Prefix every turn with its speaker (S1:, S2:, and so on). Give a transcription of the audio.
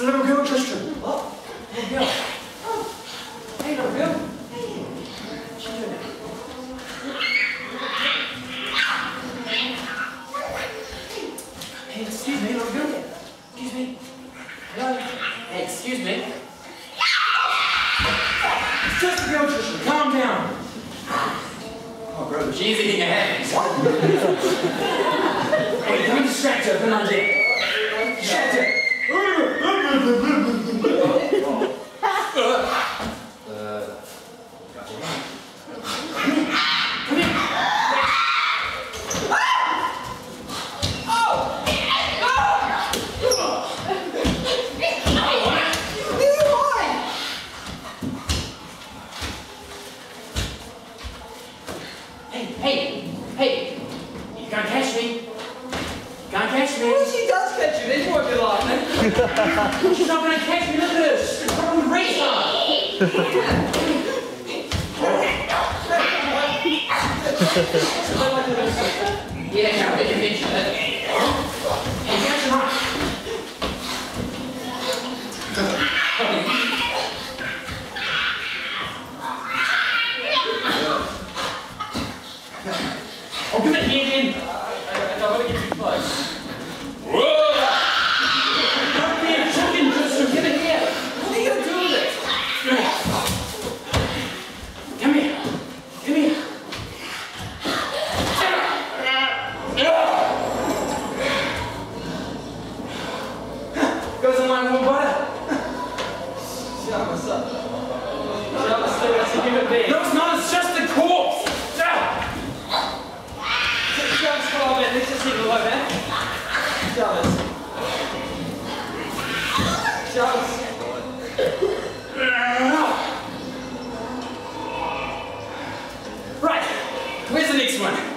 S1: a little girl, Tristrim. What? Little girl. Hey, little girl. What you doing? Hey, excuse me, little girl. Excuse me. Hello? Hey, excuse me. It's just a girl, Tristrim. Calm down. Oh, bro, she's eating your head. hey, we distract her? On deck. Distract her. Hey, hey, hey! You can't catch me. You can't catch me.
S2: Well, she does catch you, then you won't be laughing.
S1: She's not gonna catch me. Look at this. It's probably race on. Yeah, no, it is. Hey, catch her on. Oh, give it here, then.
S2: I don't want to get too close.
S1: Don't be a chicken, Tristrim. Give
S2: you to do with Sigo, vai ver? Jealous. Jealous. Right, where's the next one?